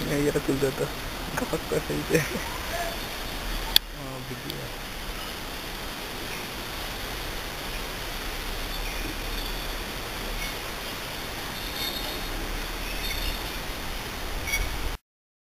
नहीं यार जाता कपक सही से